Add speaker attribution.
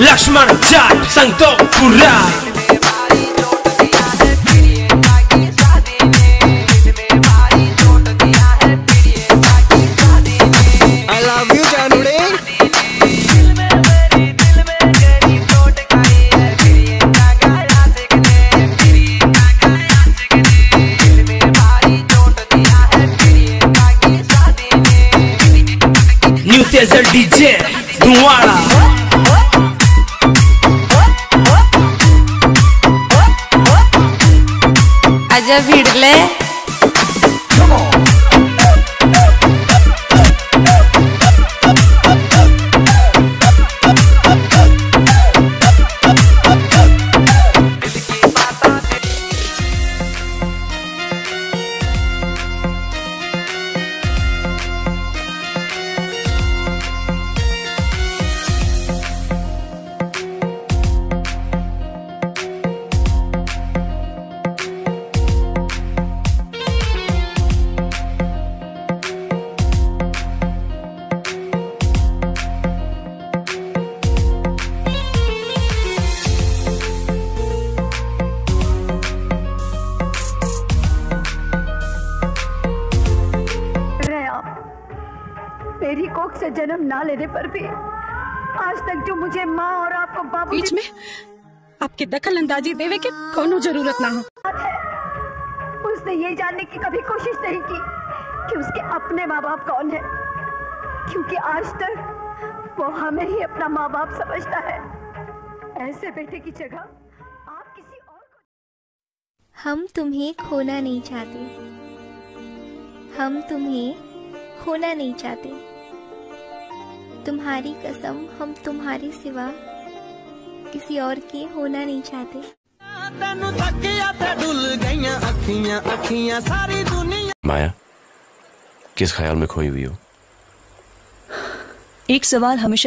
Speaker 1: लक्ष्मण जाट
Speaker 2: you, January.
Speaker 1: New तेजर DJ धुआड़ा
Speaker 3: आजा भिडले.
Speaker 4: मेरी कोख से जन्म ना लेने पर भी आज तक जो मुझे माँ और आपको बाबू
Speaker 5: बीच में आपके दखल अंदाजी देवे के कोनो ज़रूरत ना हो।
Speaker 4: उसने ये जानने की कभी कोशिश नहीं की कि उसके अपने माँ बाप कौन है क्योंकि आज तक वो हमें ही अपना माँ बाप समझता है। ऐसे बेटे की जगह आप किसी और को
Speaker 6: हम तुम्हें खोना नहीं चाहते। हम तुम्हें खोना नहीं चाहते। तुम्हारी कसम हम तुम्हारे सिवा किसी और के होना नहीं चाहते।
Speaker 7: माया किस ख्याल में खोई हुई हो?
Speaker 8: एक सवाल हमेशा